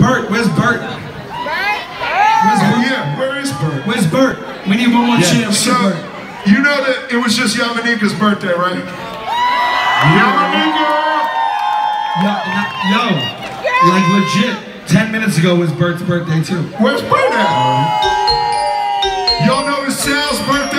Bert, where's Bert? Where's Bert? Yeah, where is Bert? Where's Bert? We need one more yeah. So, you know that it was just Yamanika's birthday, right? Yamanika! Yo, yo, like legit, 10 minutes ago was Bert's birthday too. Where's Bert at? Uh-huh. Y'all know it's Sal's birthday.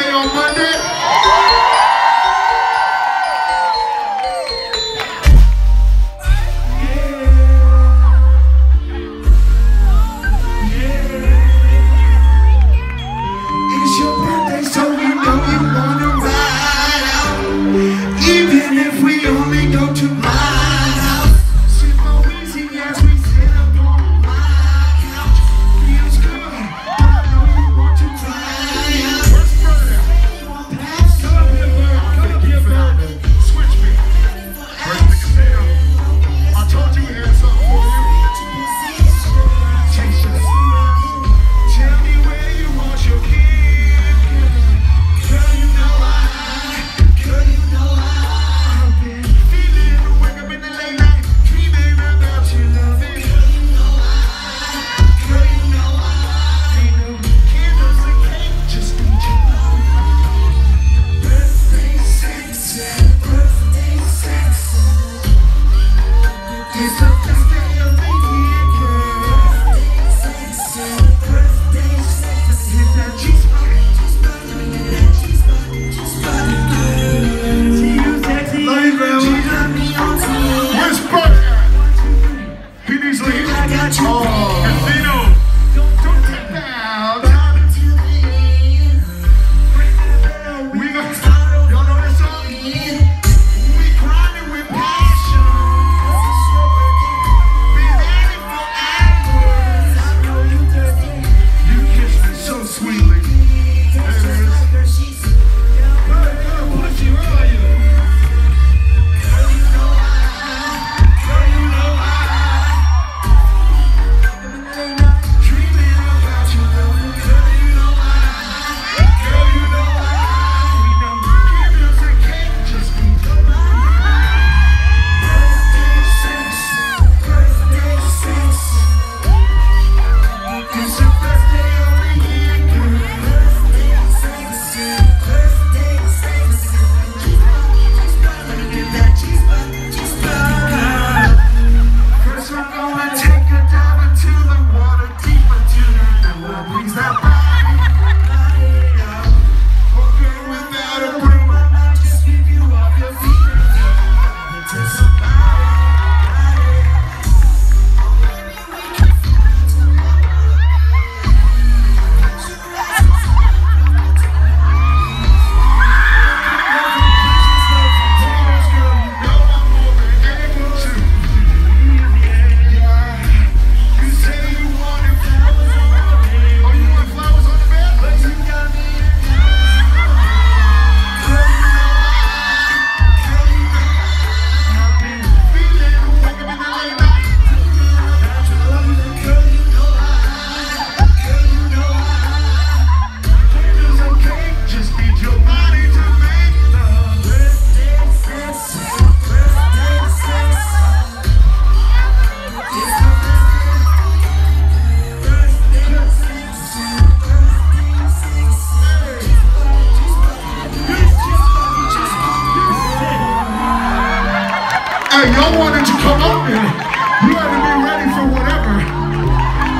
Now y'all wanted to come up here. You had to be ready for whatever.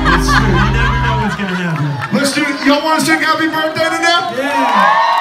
Let's see. You never know what's gonna happen. Let's do. Y'all want to sing happy birthday to them? Yeah.